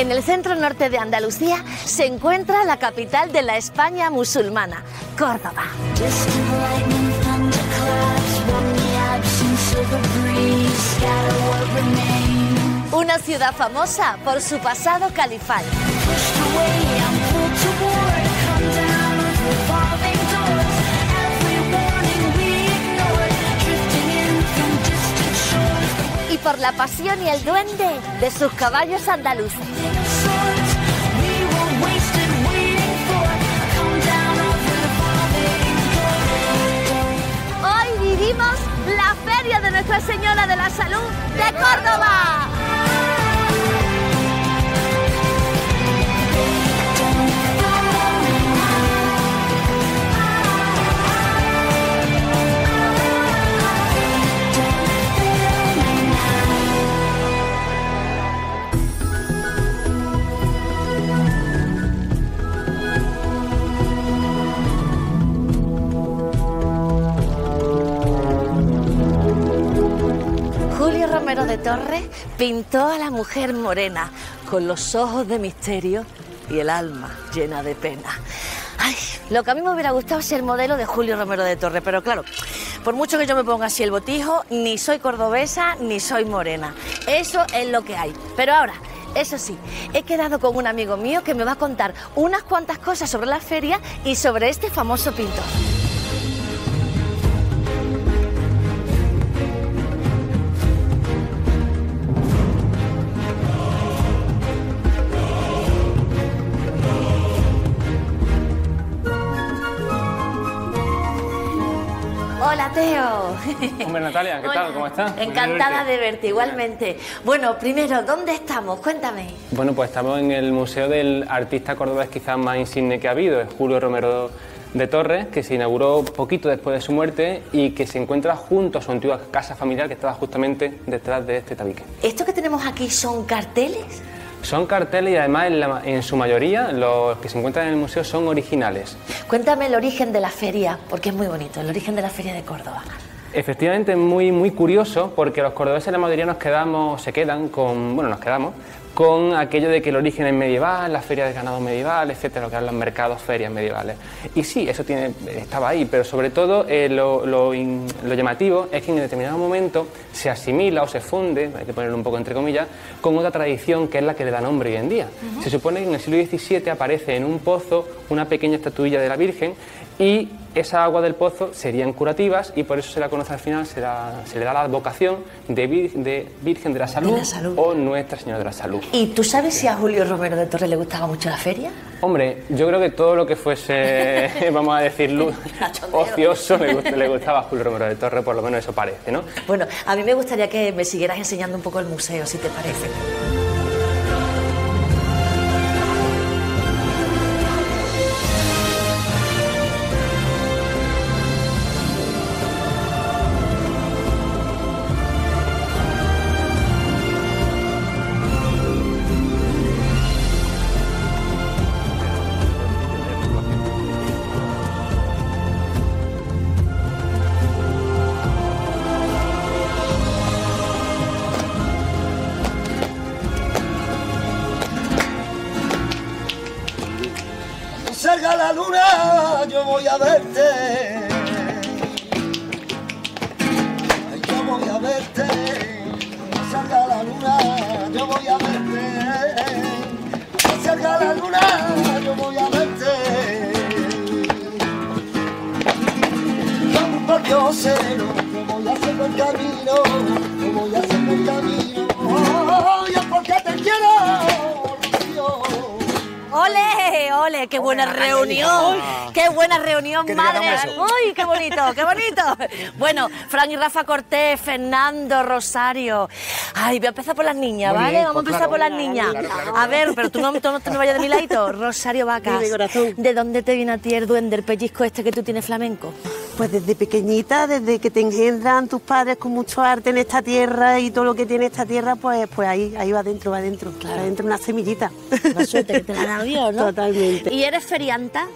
En el centro norte de Andalucía se encuentra la capital de la España musulmana, Córdoba. Una ciudad famosa por su pasado califal. Por la pasión y el duende de sus caballos andaluces. Hoy vivimos la feria de Nuestra Señora de la Salud de Córdoba. De Torres pintó a la mujer morena con los ojos de misterio y el alma llena de pena. Ay, lo que a mí me hubiera gustado es ser modelo de Julio Romero de Torres, pero claro, por mucho que yo me ponga así el botijo, ni soy cordobesa ni soy morena. Eso es lo que hay. Pero ahora, eso sí, he quedado con un amigo mío que me va a contar unas cuantas cosas sobre la feria y sobre este famoso pintor. Hombre, Natalia, ¿qué tal? ¿Cómo estás? Encantada de verte, igualmente. Bueno, primero, ¿dónde estamos? Cuéntame. Bueno, pues estamos en el museo del artista cordobés quizás más insigne que ha habido, es Julio Romero de Torres, que se inauguró poquito después de su muerte y que se encuentra junto a su antigua casa familiar que estaba justamente detrás de este tabique. ¿Esto que tenemos aquí son carteles? Son carteles y además en, la- en su mayoría los que se encuentran en el museo son originales. Cuéntame el origen de la feria, porque es muy bonito, el origen de la feria de Córdoba. Efectivamente es muy, muy curioso porque los cordobeses la mayoría nos quedamos, se quedan con, bueno, nos quedamos con aquello de que el origen es medieval, las ferias de ganado medieval, etcétera, lo que eran los mercados, ferias medievales. Y sí, eso tiene, estaba ahí, pero sobre todo eh, lo, lo in- lo llamativo es que en determinado momento se asimila o se funde, hay que ponerlo un poco entre comillas, con otra tradición que es la que le da nombre hoy en día. Se supone que en el siglo XVII aparece en un pozo una pequeña estatuilla de la Virgen y esa agua del pozo serían curativas y por eso se la conoce al final, se, la- se le da la vocación de, vir- de Virgen de la, Salud la Salud. o Nuestra Señora de la Salud. ¿Y tú sabes si a Julio Romero de Torres le gustaba mucho la feria? Hombre, yo creo que todo lo que fuese, vamos a decirlo, Cachondeo. ocioso le, gust- le gustaba a Julio Romero de Torre, por lo menos eso parece, ¿no? Bueno, a mí me gustaría que me siguieras enseñando un poco el museo, si te parece. ¡Qué buena reunión! ¡Qué buena reunión, madre! ¡Uy, qué bonito, qué bonito! Bueno, Fran y Rafa Cortés, Fernando, Rosario. Ay, voy a empezar por las niñas, Muy ¿vale? bien, Vamos a pues empezar claro. por las niñas. Claro, claro, A ver, pero tú no, tú no te me vayas de mi ladito. Rosario Vacas. Corazón. ¿De dónde te viene a ti el duende, el pellizco este que tú tienes flamenco? Pues desde pequeñita, desde que te engendran tus padres con mucho arte en esta tierra y todo lo que tiene esta tierra, pues, pues ahí, ahí va adentro, va adentro. Va adentro una semillita. La suerte que te la ha dado Dios, ¿no? Totalmente. ¿Y eres ferianta?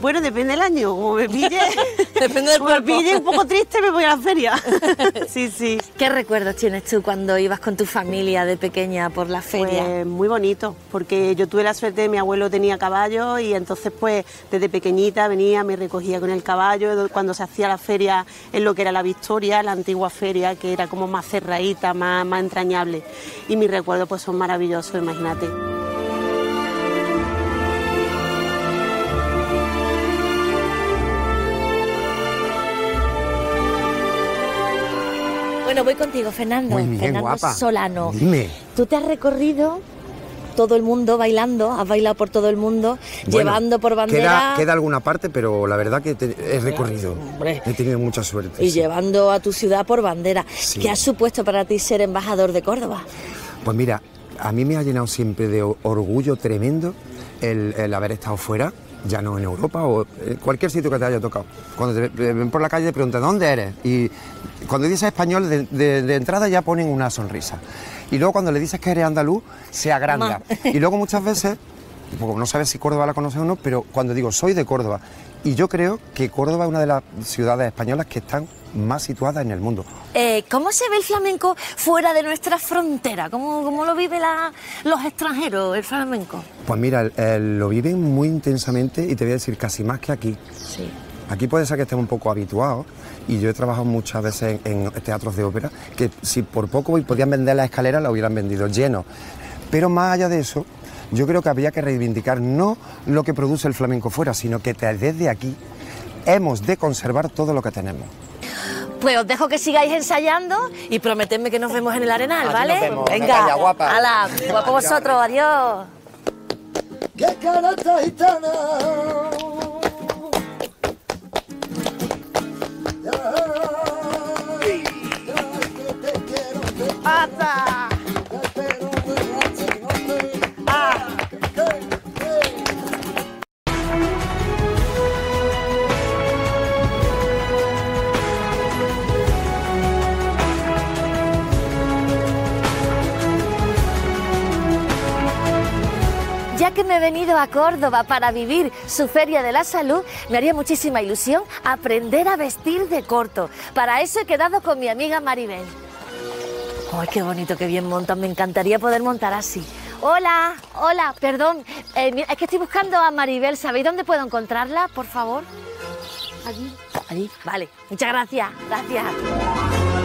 Bueno, depende del año, como me pille. Depende del como me cuerpo. pille un poco triste, me voy a la feria. sí, sí. ¿Qué recuerdos tienes tú cuando ibas con tu familia de pequeña por la feria? Pues muy bonito, porque yo tuve la suerte de mi abuelo tenía caballo y entonces pues desde pequeñita venía, me recogía con el caballo cuando se hacía la feria en lo que era la Victoria, la antigua feria, que era como más cerradita, más, más entrañable. Y mis recuerdos pues son maravillosos, imagínate. Bueno, voy contigo, Fernando. Muy bien, Fernando guapa. Solano. Dime. Tú te has recorrido todo el mundo bailando, has bailado por todo el mundo, Bueno, llevando por bandera Queda, queda alguna parte, pero la verdad que te- he recorrido. Hombre. He tenido mucha suerte. y sí. llevando a tu ciudad por bandera. Sí. ¿Qué ha supuesto para ti ser embajador de Córdoba? Pues mira, a mí me ha llenado siempre de orgullo tremendo el, el haber estado fuera, ya no en Europa o en cualquier sitio que te haya tocado. Cuando te ven por la calle te preguntan, ¿dónde eres? Y cuando dices español, de, de- de entrada ya ponen una sonrisa. Y luego cuando le dices que eres andaluz, se agranda. Y luego muchas veces, no sabes si Córdoba la conoces o no, pero cuando digo soy de Córdoba, y yo creo que Córdoba es una de las ciudades españolas que están más situadas en el mundo. Eh, ¿Cómo se ve el flamenco fuera de nuestra frontera? ¿Cómo, cómo lo viven los extranjeros, el flamenco? Pues mira, lo viven muy intensamente y te voy a decir casi más que aquí. Sí. Aquí puede ser que estemos un poco habituados y yo he trabajado muchas veces en, en teatros de ópera que si por poco podían vender las escaleras la hubieran vendido lleno. Pero más allá de eso, yo creo que habría que reivindicar no lo que produce el flamenco fuera, sino que desde aquí hemos de conservar todo lo que tenemos. Pues os dejo que sigáis ensayando y prometedme que nos vemos en el Arenal, ¿vale? nos vemos. Venga, Venga, ya, guapa. Hala, guapo vosotros, adiós. Ya que me he venido a Córdoba para vivir su Feria de la Salud, me haría muchísima ilusión aprender a vestir de corto. Para eso he quedado con mi amiga Maribel. ¡Ay, qué bonito, qué bien montan! Me encantaría poder montar así. Hola, hola, perdón. eh, es que estoy buscando a Maribel. ¿Sabéis dónde puedo encontrarla, por favor? Allí. Allí. Vale. Muchas gracias. Gracias.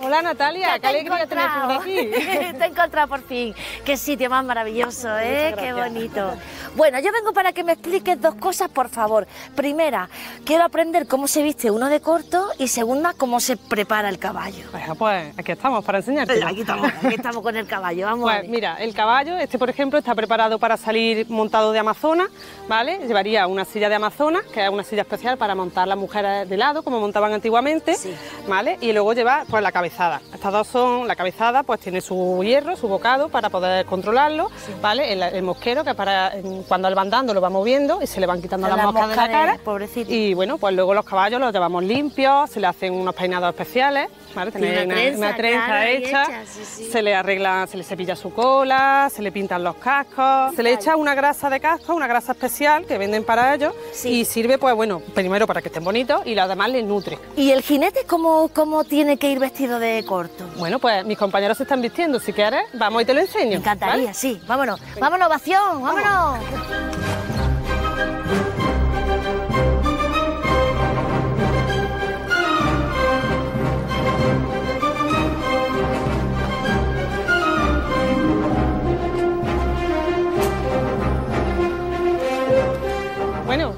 Hola Natalia, qué alegría tenerte aquí. te he encontrado por fin. Qué sitio más maravilloso, ¿eh? Qué bonito. Bueno, yo vengo para que me expliques dos cosas, por favor. Primera, quiero aprender cómo se viste uno de corto y segunda, cómo se prepara el caballo. Bueno, pues aquí estamos para enseñarte. Aquí estamos, aquí estamos con el caballo, vamos a Pues ver. mira, el caballo, este por ejemplo, está preparado para salir montado de Amazonas, ¿vale? Llevaría una silla de Amazonas, que es una silla especial para montar las mujeres de lado, como montaban antiguamente, Sí. ¿vale? Y luego lleva pues la cabezada. Estas dos son, la cabezada pues tiene su hierro, su bocado para poder controlarlo, ¿vale? El, el mosquero que para cuando él va andando lo va moviendo y se le van quitando La las moscas de mosca la de- cara. pobrecito. Y bueno, pues luego los caballos los llevamos limpios, se le hacen unos peinados especiales, ¿vale? Tiene una trenza, una trenza claro, ahí hecha, hecha, sí, sí. se le arregla, se le cepilla su cola, se le pintan los cascos, se le echa una grasa de casco, una grasa especial que venden para ellos Sí. y sirve, pues bueno, primero para que estén bonitos y lo demás les nutre. ¿Y el jinete cómo, cómo tiene que ir vestido de corto? Bueno, pues mis compañeros se están vistiendo, si quieres, vamos y te lo enseño. Me encantaría, ¿vale? sí. Vámonos, vámonos, ovación, vámonos.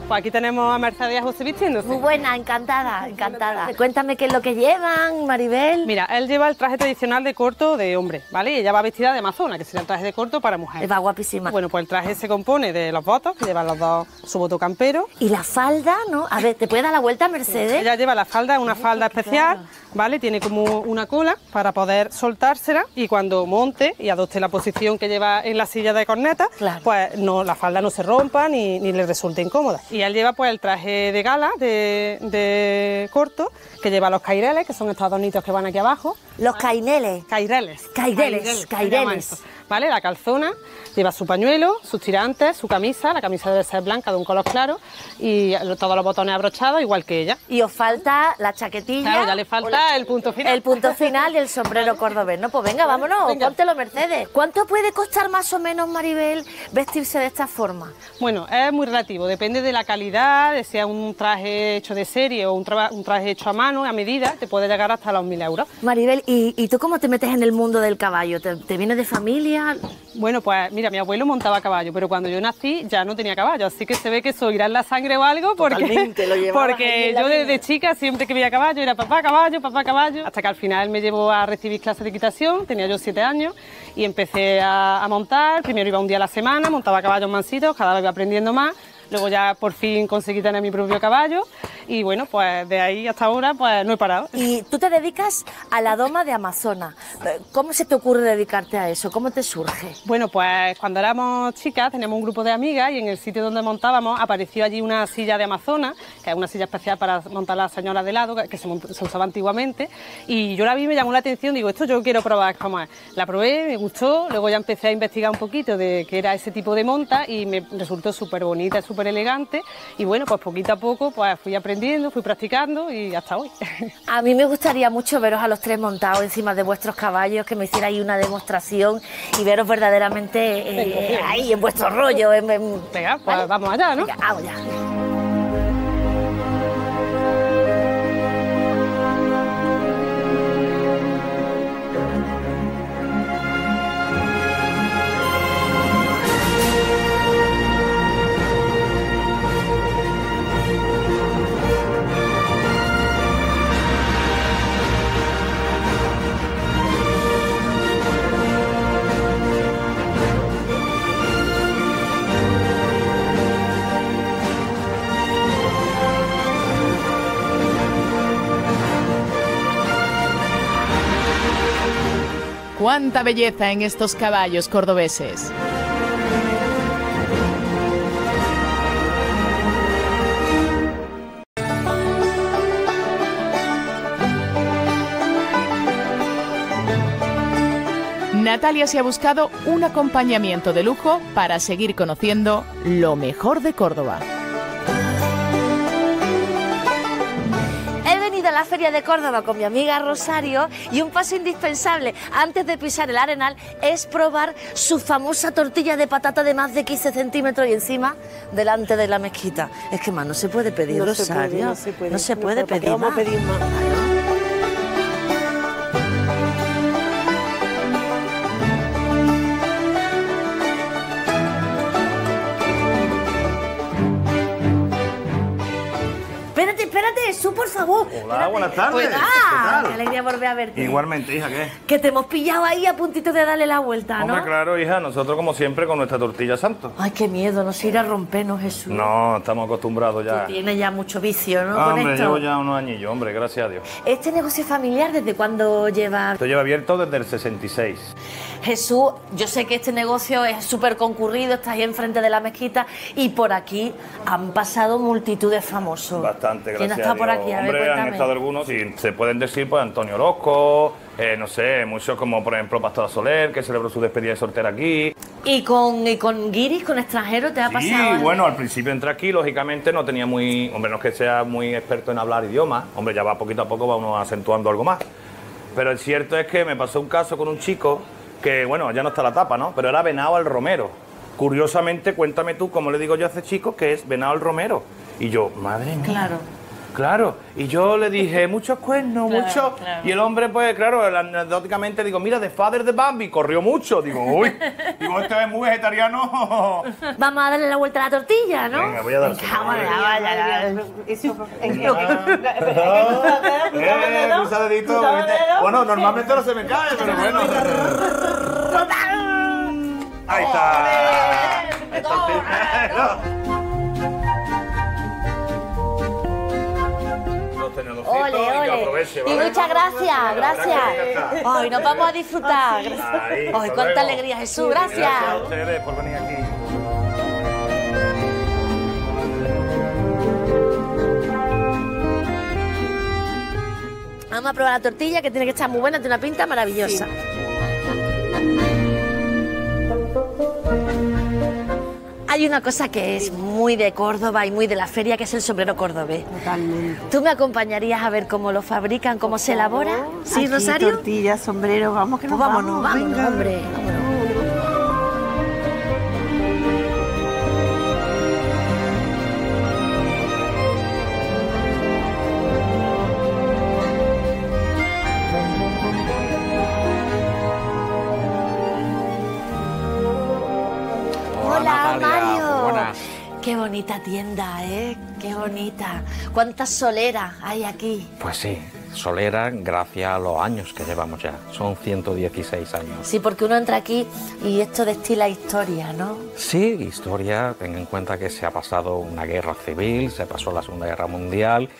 Pues aquí tenemos a Mercedes José vistiéndose. Muy buena, encantada, encantada. Cuéntame qué es lo que llevan, Maribel. Mira, él lleva el traje tradicional de corto de hombre, ¿vale? Y ella va vestida de amazona, que sería el traje de corto para mujer. Va guapísima. Bueno, pues el traje se compone de los votos, que llevan los dos su voto campero. Y la falda, ¿no? A ver, ¿te puede dar la vuelta, Mercedes? Ella lleva la falda, una falda especial, ¿vale? Tiene como una cola para poder soltársela y cuando monte y adopte la posición que lleva en la silla de corneta, Claro. pues no, la falda no se rompa ni, ni le resulte incómoda. Y él lleva pues el traje de gala de, de corto, que lleva los caireles, que son estos adornitos que van aquí abajo. Los caineles. Caireles. Caireles, llama caireles. ¿Vale? La calzona, lleva su pañuelo, sus tirantes, su camisa, la camisa debe ser blanca de un color claro y todos los botones abrochados igual que ella. Y os falta la chaquetilla. Claro, ya le falta el punto final. El punto final y el sombrero cordobés. No, pues venga, vámonos, Venga. póntelo, Mercedes. ¿Cuánto puede costar más o menos, Maribel, vestirse de esta forma? Bueno, es muy relativo, depende de la calidad, de sea un traje hecho de serie o un, un traje hecho a mano, a medida, te puede llegar hasta los 1.000 euros. Maribel, ¿y, y tú cómo te metes en el mundo del caballo? ¿Te, te viene de familia? Bueno, pues mira, mi abuelo montaba caballo, pero cuando yo nací ya no tenía caballo, así que se ve que eso irá en la sangre o algo, porque, lo porque yo vida. desde chica siempre que veía caballo era papá caballo, papá caballo, hasta que al final me llevó a recibir clases de equitación, tenía yo siete años y empecé a, a montar, primero iba un día a la semana, montaba caballos mansitos, cada vez iba aprendiendo más. Luego ya por fin conseguí tener mi propio caballo y bueno, pues de ahí hasta ahora pues no he parado. Y tú te dedicas a la doma de Amazonas. ¿Cómo se te ocurre dedicarte a eso? ¿Cómo te surge? Bueno, pues cuando éramos chicas teníamos un grupo de amigas y en el sitio donde montábamos apareció allí una silla de Amazonas, que es una silla especial para montar las señoras de lado, que se, usaba antiguamente. Y yo la vi, me llamó la atención, digo, esto yo quiero probar cómo es. La probé, me gustó, luego ya empecé a investigar un poquito de qué era ese tipo de monta y me resultó súper bonita, súper elegante. Y bueno, pues poquito a poco pues fui aprendiendo, fui practicando y hasta hoy. A mí me gustaría mucho veros a los tres montados encima de vuestros caballos, que me hicierais una demostración y veros verdaderamente eh, ahí en vuestro rollo. en- en- Venga, pues vamos allá, ¿no? Venga, vamos ya. Cuánta belleza en estos caballos cordobeses. Natalia se ha buscado un acompañamiento de lujo para seguir conociendo lo mejor de Córdoba. La Feria de Córdoba con mi amiga Rosario y un paso indispensable antes de pisar el arenal es probar su famosa tortilla de patata de más de 15 centímetros y encima delante de la mezquita. Es que más no se puede pedir, No se Rosario. puede, no se puede. No se pedir Vamos a más. pedir más. Espérate, Jesús, por favor. Hola, Espérate. buenas tardes. Pues, ¿Qué ah, alegría volver a verte. Igualmente, hija, ¿qué? Que te hemos pillado ahí a puntito de darle la vuelta, Hombre, ¿no? claro, hija, nosotros como siempre con nuestra tortilla santo. Ay, qué miedo, no se irá a rompernos, Jesús. No, estamos acostumbrados ya. Tú tienes ya mucho vicio, ¿no? Ah, hombre, esto. llevo ya unos añillos, hombre, gracias a Dios. Este negocio familiar, ¿desde cuándo lleva? Esto lleva abierto desde el 66. Jesús, yo sé que este negocio es súper concurrido, está ahí enfrente de la mezquita y por aquí han pasado multitud de famosos. Bastante, ¿Quién gracias estado por aquí? A ver, Hombre, han cuéntame. estado algunos, sí, se pueden decir, pues Antonio Orozco, eh, no sé, muchos como por ejemplo Pastora Soler, que celebró su despedida de soltera aquí. ¿Y con, y con guiris, con extranjeros, te ha Sí, pasado? algo? bueno, al principio entré aquí, lógicamente no tenía muy. Hombre, no es que sea muy experto en hablar idiomas, hombre, ya va poquito a poco, va uno acentuando algo más. Pero el cierto es que me pasó un caso con un chico que, bueno, ya no está la tapa, ¿no? Pero era Venado al Romero. Curiosamente, cuéntame tú cómo le digo yo a ese chico que es Venado al Romero. Y yo, madre mía. Claro. Claro, y yo le dije, muchos cuernos, Claro, muchos. claro. Y el hombre, pues, claro, anecdóticamente digo, mira, de Father de Bambi corrió mucho. Digo, uy, digo, este es muy vegetariano. Vamos a darle la vuelta a la tortilla, ¿no? Venga, voy a. Eh, ¿viste? Bueno, normalmente no se me cae, pero bueno. Ahí está. Ole, ole. aproveche, Y muchas gracias, gracias. Ay, nos vamos a disfrutar. Ahí, Ay, hasta cuánta luego. alegría, Jesús, Gracias a gracias. ustedes por venir aquí. Vamos a probar la tortilla que tiene que estar muy buena, tiene una pinta maravillosa. Hay una cosa que es muy de Córdoba y muy de la feria, que es el sombrero cordobés. Totalmente. ¿Tú me acompañarías a ver cómo lo fabrican, cómo se elabora? ¿Sí, Aquí, Rosario? Tortillas, sombrero, vamos que Pues nos vámonos, vamos. vámonos, venga. hombre, Qué bonita tienda, ¿eh? Qué bonita. ¿Cuántas soleras hay aquí? Pues sí, Solera, gracias a los años que llevamos ya. Son 116 años. Sí, porque uno entra aquí y esto destila historia, ¿no? Sí, historia, ten en cuenta que se ha pasado una guerra civil, se pasó la Segunda Guerra Mundial,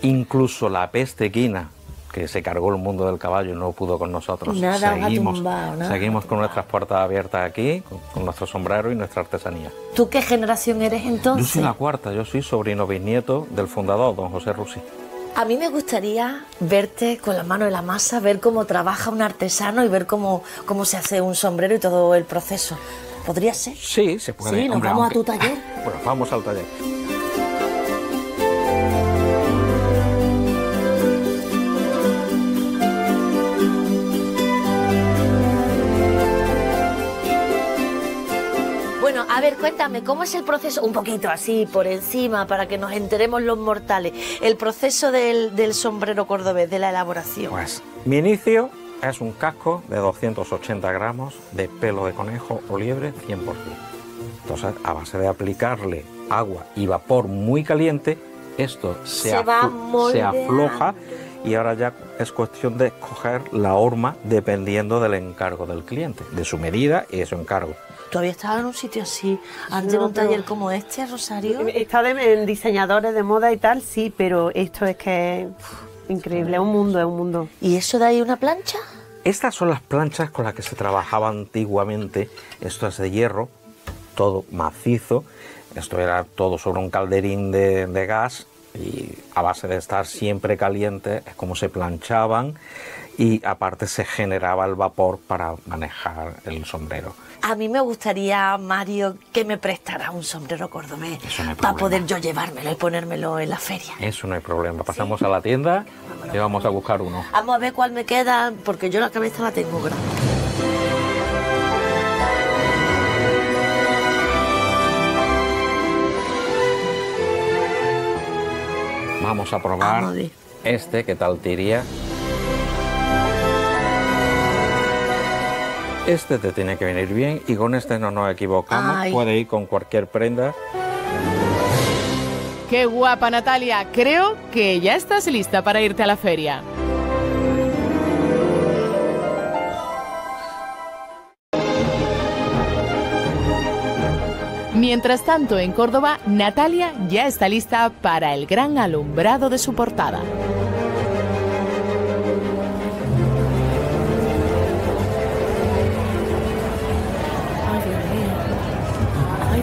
incluso la peste quina, que se cargó el mundo del caballo y no pudo con nosotros. Nada seguimos, tumbado, nada. seguimos con nuestras puertas abiertas aquí, con, con nuestro sombrero y nuestra artesanía. ¿Tú qué generación eres Yo entonces? soy la cuarta, yo soy sobrino bisnieto del fundador, don José Rusi. A mí me gustaría verte con la mano en la masa, ver cómo trabaja un artesano y ver cómo, cómo se hace un sombrero y todo el proceso. ¿Podría ser? Sí, se puede. Sí, nos hombre, vamos a tu taller. Bueno, vamos al taller. A ver, cuéntame, ¿cómo es el proceso? Un poquito así, por encima, para que nos enteremos los mortales. El proceso del, del sombrero cordobés, de la elaboración. Pues mi inicio es un casco de 280 gramos de pelo de conejo o liebre 100%. Entonces, a base de aplicarle agua y vapor muy caliente, esto se, Se aflo- afloja y ahora ya es cuestión de escoger la horma dependiendo del encargo del cliente, de su medida y de su encargo. ¿Tú habías estado en un sitio así, antes No, de un pero- taller como este, Rosario? He estado de- en diseñadores de moda y tal, sí, pero esto es que es increíble, es un mundo, es un mundo. ¿Y eso de ahí una plancha? Estas son las planchas con las que se trabajaba antiguamente. Esto es de hierro, todo macizo. Esto era todo sobre un calderín de, de gas y a base de estar siempre caliente es como se planchaban y aparte se generaba el vapor para manejar el sombrero. A mí me gustaría, Mario, que me prestara un sombrero cordobés no para poder yo llevármelo y ponérmelo en la feria. Eso no hay problema. Pasamos a la tienda y vamos a buscar uno. Vamos a ver cuál me queda, porque yo la cabeza la tengo grande. Vamos a probar Vamos a ver. este, ¿qué tal te iría? Este te tiene que venir bien y con este no nos equivocamos. Ay. Puede ir con cualquier prenda. Qué guapa Natalia, creo que ya estás lista para irte a la feria. Mientras tanto, en Córdoba, Natalia ya está lista para el gran alumbrado de su portada.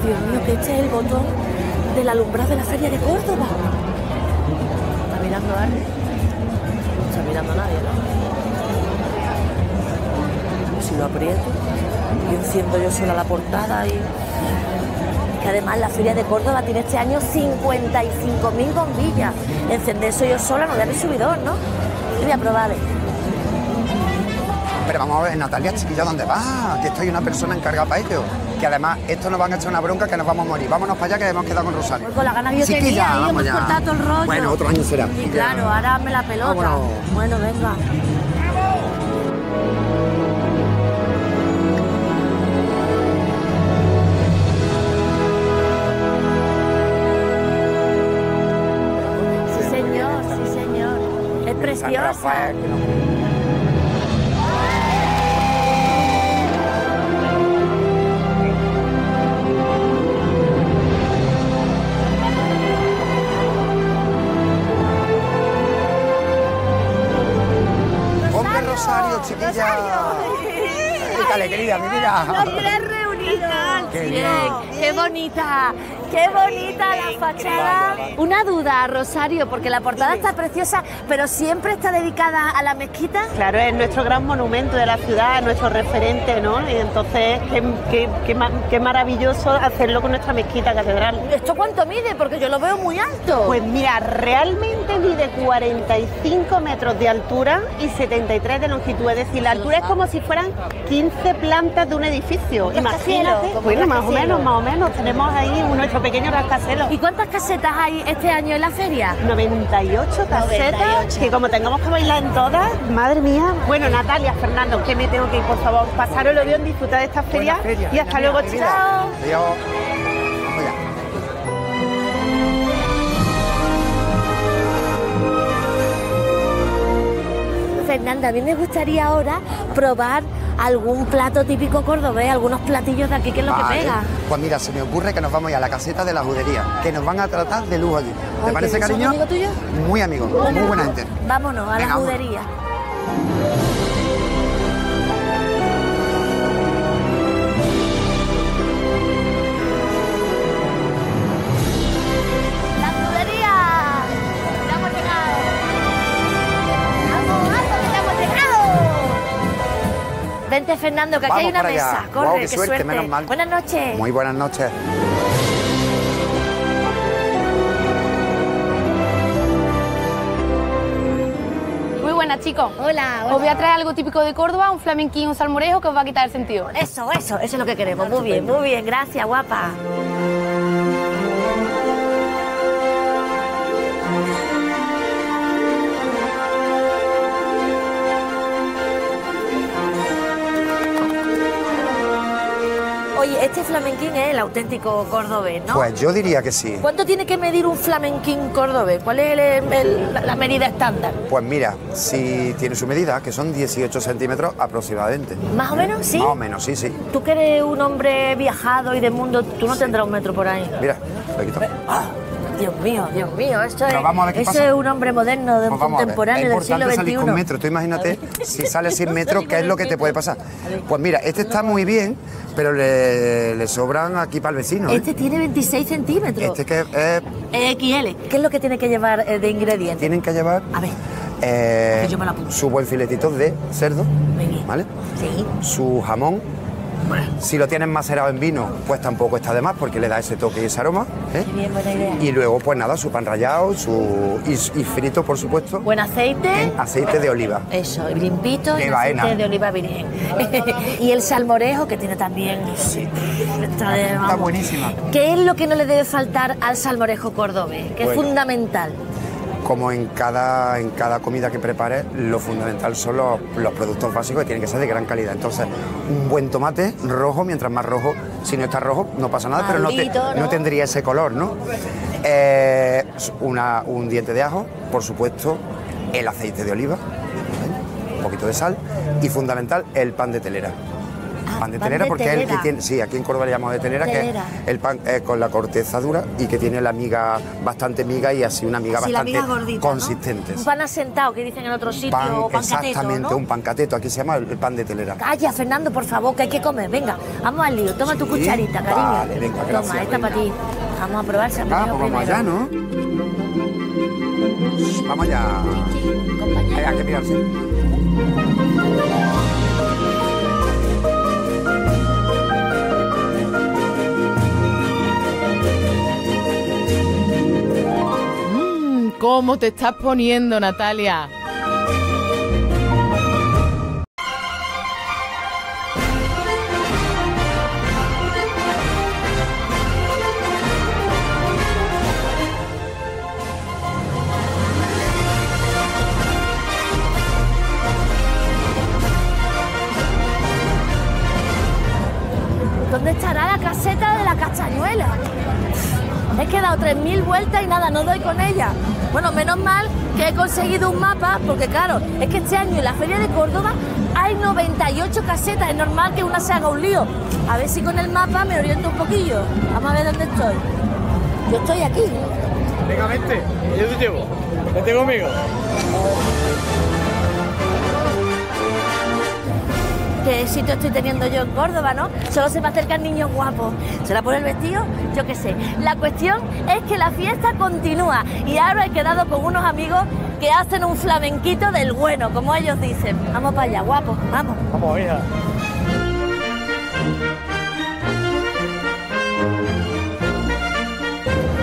Dios mío, que este es el botón del alumbrado de la feria de Córdoba. ¿Está mirando a alguien? No está mirando a nadie, ¿no? Si lo aprieto y enciendo yo sola la portada y... Que además la feria de Córdoba tiene este año 55.000 bombillas. Encender eso yo sola no da ni subidón, ¿no? Y voy a probar. a. Pero vamos a ver, Natalia, chiquilla, ¿dónde vas? Que estoy una persona encargada para ello. Que además esto nos van a echar una bronca que nos vamos a morir. Vámonos para allá que hemos quedado con Rosario. Pues con la gana que yo tenía, ahí vamos hemos ya. cortado todo el rollo. Bueno, otro año será. Y claro, ahora me la pelota. Vámonos. Bueno, venga. Sí, señor, sí, señor. Es preciosa. Rosario, chiquilla. Ay, qué alegría, mi vida. Los tres reunidos. Qué Bien, bien. qué bonita, qué bonita la fachada. Una duda, Rosario, porque la portada está preciosa, pero siempre está dedicada a la mezquita. Claro, es nuestro gran monumento de la ciudad, nuestro referente, ¿no? Y entonces, qué, qué- qué ma- qué maravilloso hacerlo con nuestra mezquita catedral. ¿Esto cuánto mide? Porque yo lo veo muy alto. Pues mira, realmente mide 45 metros de altura y 73 de longitud. Es decir, la altura es como si fueran 15 plantas de un edificio. Imagínate. Bueno, más o menos, más o menos. Tenemos ahí un- nuestro pequeño rascacielos. ¿Y cuántas casetas hay este año en la feria? 98 casetas, 98. que como tengamos que bailar en todas, madre mía. Bueno, Natalia, Fernando, que me tengo que ir, por favor. Pasaroslo bien, disfrutar de esta feria. Feria, y hasta luego, chao. Adiós. Fernanda, a mí me gustaría ahora probar algún plato típico cordobés, algunos platillos de aquí, que es lo Vale. que pega. Pues mira, se me ocurre que nos vamos a ir a la caseta de la judería, que nos van a tratar de lujo allí. ¿Te Ay, parece, ¿que son cariño? amigos tuyos? Muy amigo, muy buena gente. Vámonos a la Venga, judería. ¡La Vente, Fernando, que aquí Vamos hay una para allá. mesa. Corre, Guau, qué qué suerte, menos mal. Buenas noches. Muy buenas noches. Muy buenas, chicos. Hola, hola. Os voy a traer algo típico de Córdoba, un flamenquín, un salmorejo que os va a quitar el sentido. Eso, eso, eso es lo que queremos. Muy bien, muy bien. Gracias, guapa. Flamenquín es el auténtico cordobés, ¿no? Pues yo diría que sí. ¿Cuánto tiene que medir un flamenquín cordobés? ¿Cuál es el- el- la- medida estándar? Pues mira, si tiene su medida, que son 18 centímetros aproximadamente. ¿Más o menos? Sí. Más o menos, sí, sí. Tú que eres un hombre viajado y de mundo, tú no tendrás un metro por ahí. Mira, lo he quitado. Dios mío, Dios mío, esto Pero es, vamos a ver qué eso es un hombre moderno, de Pues contemporáneo del siglo salir con XXI. metro. Tú imagínate, si sale sin metros, ¿qué es lo que te puede pasar? Pues mira, este está muy bien, pero le, le sobran aquí para el vecino. ¿eh? Este tiene 26 centímetros. Este que es- XL. ¿Qué es lo que tiene que llevar eh, de ingredientes? tienen que llevar A ver, eh, Que yo me la apunto. su buen filetito de cerdo. ¿vale? sí. Su jamón. Si lo tienen macerado en vino, pues tampoco está de más porque le da ese toque y ese aroma. ¿eh? Qué bien, buena idea. Y luego, pues nada, su pan rallado su, y, y frito, por supuesto, Buen aceite. en aceite de oliva. Eso, y limpito, De aceite de oliva virgen. y el salmorejo, que tiene también... sí, está, de- Está buenísima. ¿Qué es lo que no le debe faltar al salmorejo cordobés? Que es fundamental. Como en cada, en cada comida que prepares, lo fundamental son los, los productos básicos que tienen que ser de gran calidad. Entonces, un buen tomate rojo, mientras más rojo, si no está rojo, no pasa nada, pero no, te- ¿no? no tendría ese color, ¿no? Eh, una- un diente de ajo, por supuesto, el aceite de oliva, un poquito de sal y fundamental el pan de telera. Ah, pan de telera porque es el que tiene, sí, aquí en Córdoba le llamamos de telera, que es el pan eh, con la corteza dura y que tiene la miga bastante miga y así una miga bastante miga gordita, ¿no? consistente. Un pan asentado, que dicen en otro sitio, Pan, o pan cateto, exactamente, ¿no? un pan cateto, aquí se llama el, el pan de telera. Calla, Fernando, por favor, que hay que comer. Venga, vamos al lío. Toma tu cucharita, cariño. vale, venga, Toma, gracias, esta para ti. Vamos a probar Ah, pues vamos allá, ¿no? Vamos allá. Hay que mirarse. ¿Cómo te estás poniendo, Natalia? 3.000 vueltas y nada, no doy con ella. Bueno, menos mal que he conseguido un mapa, porque claro, es que este año en la Feria de Córdoba hay 98 casetas, es normal que una se haga un lío. A ver si con el mapa me oriento un poquillo. Vamos a ver dónde estoy. Yo estoy aquí. Venga, vente, yo te llevo. Vente conmigo. Qué sitio estoy teniendo yo en Córdoba, ¿no? Solo se me acercan niños guapos. ¿Será por el vestido? Yo qué sé. La cuestión es que la fiesta continúa y ahora he quedado con unos amigos que hacen un flamenquito del bueno, como ellos dicen. Vamos para allá, guapos, vamos. Vamos, hija.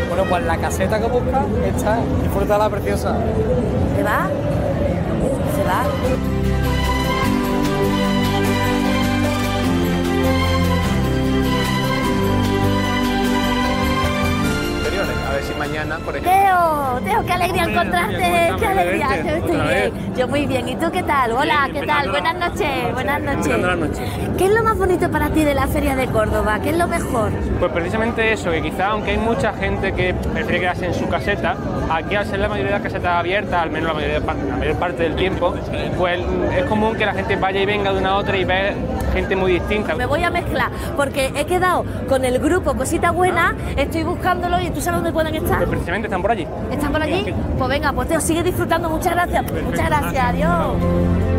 Bueno, pues la caseta que busca está. Disfruta la preciosa. ¿Se va? ¿Se va? Mañana, por ejemplo. Teo, Teo, qué alegría Hombre, encontrarte, qué alegría. verte, Yo estoy bien, yo muy bien. ¿Y tú qué tal? Hola, ¿qué tal? Buenas noches, buenas noches. Noche. ¿Qué es lo más bonito para ti de la Feria de Córdoba? ¿Qué es lo mejor? Pues precisamente eso, que quizá aunque hay mucha gente que prefiere quedarse en su caseta, aquí al ser la mayoría de las casetas abiertas, al menos la, mayoría, de par- la mayor parte del tiempo, pues es común que la gente vaya y venga de una a otra y ve gente muy distinta. Me voy a mezclar porque he quedado con el grupo Cosita Buena, estoy buscándolo y tú sabes dónde pueden estar. Pues precisamente están por allí. ¿Están por allí? Pues venga, pues Teo, sigue disfrutando. Muchas gracias. Muchas gracias. Adiós.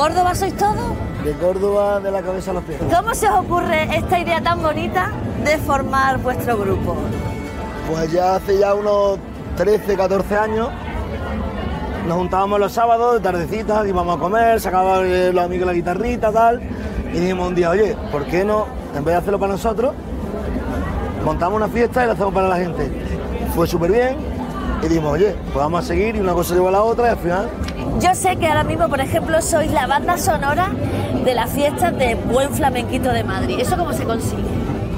Córdoba sois todos? De Córdoba, de la cabeza a los pies. ¿Cómo se os ocurre esta idea tan bonita de formar vuestro grupo? Pues ya hace ya unos 13, 14 años nos juntábamos los sábados de tardecita, íbamos a comer, sacaban eh, los amigos la guitarrita, tal, y dijimos un día, oye, ¿por qué no, en vez de hacerlo para nosotros, montamos una fiesta y la hacemos para la gente? Fue súper bien y dijimos, oye, pues vamos a seguir y una cosa lleva a la otra y al final Yo sé que ahora mismo, por ejemplo, sois la banda sonora de las fiestas de Buen Flamenquito de Madrid. ¿Eso cómo se consigue?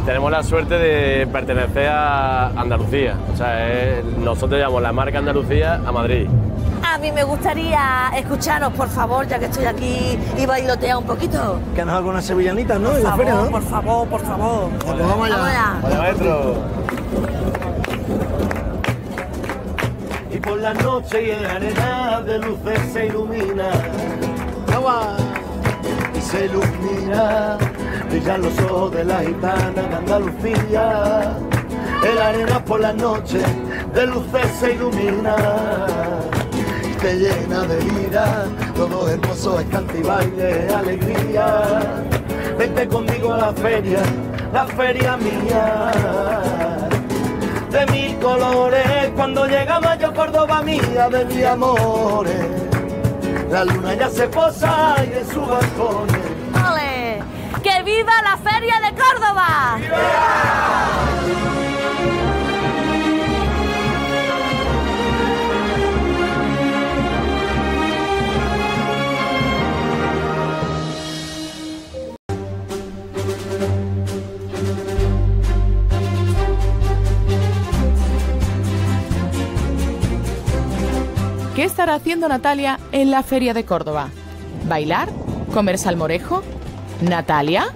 Tenemos la suerte de pertenecer a Andalucía. O sea, es- nosotros llevamos la marca Andalucía a Madrid. A mí me gustaría escucharos, por favor, ya que estoy aquí y bailotea un poquito. que nos haga unas sevillanitas, ¿no? Por feria, favor, ¿no? por favor, por favor. Pues vamos allá. Vamos allá. Vaya, maestro. Por la noche y en la arena de luces se ilumina. Agua. Y se ilumina, brillan los ojos de la gitana de Andalucía. En la arena por la noche de luces se ilumina. Y te llena de vida, todo hermoso es cante y baile, alegría. Vente conmigo a la feria, la feria mía de mil colores. Cuando llega mayo Córdoba mía de mi amores, la luna ya se posa y en sus balcones. ¡Ole! ¡Que viva la Feria de Córdoba! ¿Qué estará haciendo Natalia en la Feria de Córdoba? ¿Bailar? ¿Comer salmorejo? ¿Natalia?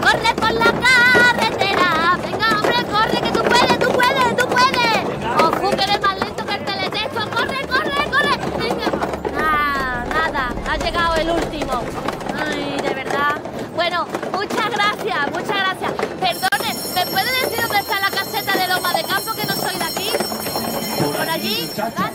Corre por la carretera. Venga, hombre, corre, que tú puedes, tú puedes, tú puedes. Ojo, que eres más lento que el teletexto. Corre, corre, corre. Venga. Ah, nada, ha llegado el último. Ay, de verdad. Bueno, muchas gracias, muchas gracias. Perdone, ¿me puede decir dónde está la caseta de Loma de Campo que no soy de aquí? ¿Por allí? ¿Dónde está la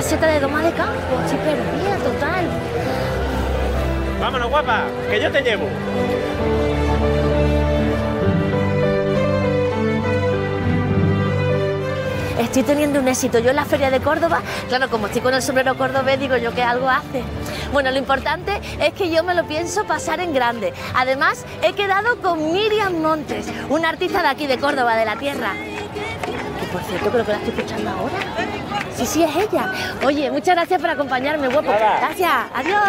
caseta de Doma de Campo? Estoy perdida, total. Vámonos, guapa, que yo te llevo. Estoy teniendo un éxito. Yo en la Feria de Córdoba, claro, como estoy con el sombrero cordobés, digo yo que algo hace. Bueno, lo importante es que yo me lo pienso pasar en grande. Además, he quedado con Miriam Montes, una artista de aquí, de Córdoba, de la tierra. Que por cierto, creo que la estoy escuchando ahora. Sí, sí, es ella. Oye, muchas gracias por acompañarme, guapo. Gracias. Adiós.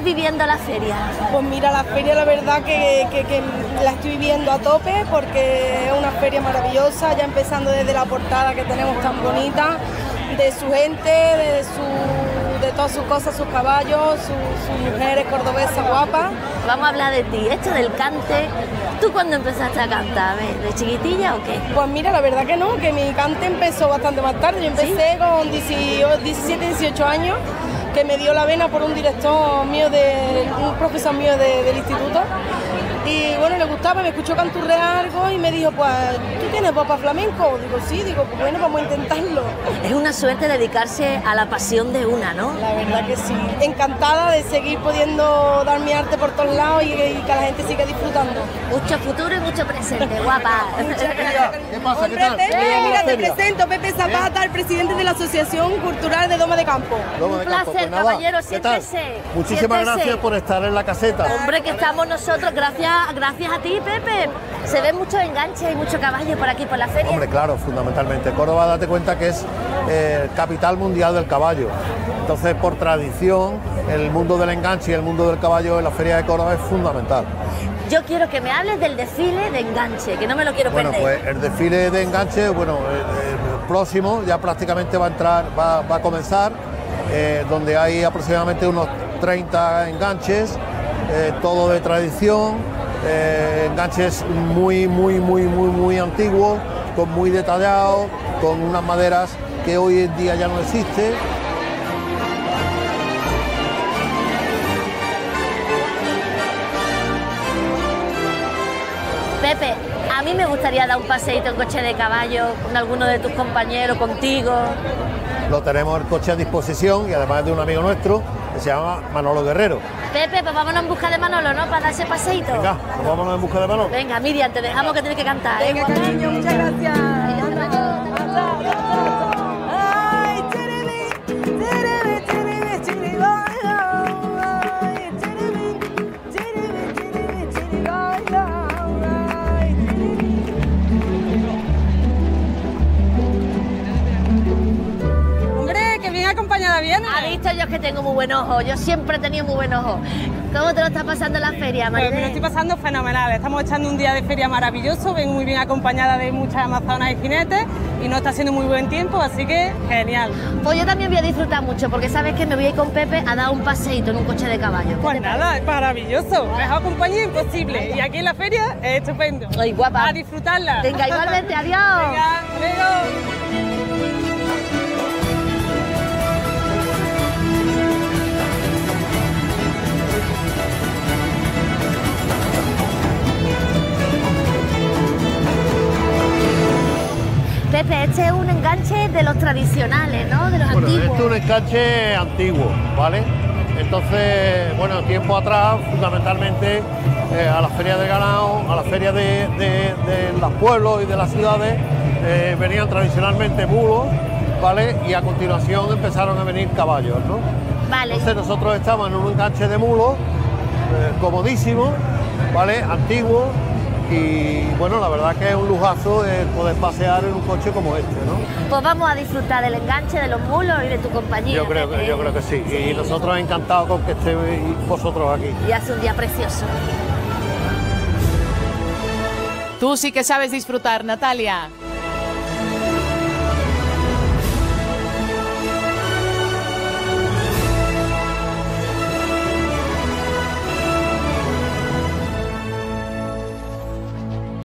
Estás viviendo la feria? Pues mira, la feria la verdad que, que- que la estoy viviendo a tope porque es una feria maravillosa, ya empezando desde la portada que tenemos tan bonita, de su gente, de, su, de todas sus cosas, sus caballos, sus, sus mujeres cordobesas guapas. Vamos a hablar de ti, esto del cante. ¿Tú cuándo empezaste a cantar? ¿De chiquitilla o qué? Pues mira, la verdad que no, que mi cante empezó bastante más tarde. Yo empecé con 18 17, 18 años, que me dio la vena por un director mío, de, un profesor mío de- del instituto. Y bueno, le gustaba, me escuchó canturrear algo y me dijo, pues, ¿tú tienes para flamenco? Digo, sí, digo, pues bueno, vamos a intentarlo. Es una suerte dedicarse a la pasión de una, ¿no? La verdad que sí. Encantada de seguir pudiendo dar mi arte por todos lados y, y que la gente siga disfrutando. Mucho futuro y mucho presente, guapa. ¿Qué pasa? Hombre, Pepe, mira, te presento Pepe Zapata, el presidente de la Asociación Cultural de Doma de Campo. Un placer, caballero, siéntese. Muchísimas siéntese. gracias por estar en la caseta. Hombre, que estamos nosotros, gracias, gracias a ti, Pepe. Se ven muchos enganches y mucho caballo por aquí, por la feria. Hombre, claro, fundamentalmente. Córdoba, date cuenta que es eh, capital mundial del caballo. Entonces, por tradición, el mundo del enganche y el mundo del caballo en la Feria de Córdoba es fundamental. Yo quiero que me hables del desfile de enganche, que no me lo quiero Bueno, perder. pues el desfile de enganche, bueno, eh, el próximo ya prácticamente va a entrar, va, va a comenzar, eh, donde hay aproximadamente unos 30 enganches, eh, todo de tradición, eh, enganches muy, muy, muy, muy, muy antiguos, con muy detallados, con unas maderas que hoy en día ya no existen. Pepe, a mí me gustaría dar un paseíto en coche de caballo con alguno de tus compañeros, contigo. Lo tenemos el coche a disposición y además de un amigo nuestro que se llama Manolo Guerrero. Pepe, pues vámonos en busca de Manolo, ¿no? Para dar ese paseíto. Venga, pues vámonos en busca de Manolo. Venga, Miriam, te dejamos que tienes que cantar, ¿eh? guapa? muchas gracias. Hombre, viene. Ha visto yo que tengo muy buen ojo, yo siempre he tenido muy buen ojo. ¿Cómo te lo estás pasando en la feria, Pues me lo estoy pasando fenomenal. Estamos echando un día de feria maravilloso, ven muy bien acompañada de muchas amazonas y jinetes y no está haciendo muy buen tiempo, así que genial. Pues yo también voy a disfrutar mucho, porque sabes que me voy a ir con Pepe a dar un paseíto en un coche de caballo. ¿Qué Pues nada, es maravilloso. Mejor compañía imposible. Y aquí en la feria es estupendo. Ay, guapa. A disfrutarla. Venga, igualmente, adiós. Venga, hasta Este es un enganche de los tradicionales, ¿no? De los Bueno, antiguos. este es un enganche antiguo, ¿vale? Entonces, bueno, tiempo atrás, fundamentalmente eh, a la feria de ganado, a la feria de, de- de los pueblos y de las ciudades, eh, venían tradicionalmente mulos, ¿vale? Y a continuación empezaron a venir caballos, ¿no? Vale. Entonces nosotros estamos en un enganche de mulos, eh, comodísimo, ¿vale? Antiguo, y bueno, la verdad que es un lujazo el poder pasear en un coche como este, ¿no? Pues vamos a disfrutar del enganche, de los mulos y de tu compañía. Yo creo, que- yo creo que sí. Y nosotros encantados con que estéis vosotros aquí. Y hace un día precioso. Tú sí que sabes disfrutar, Natalia.